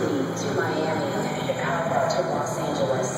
cities to Miami, to Chicago, to Los Angeles.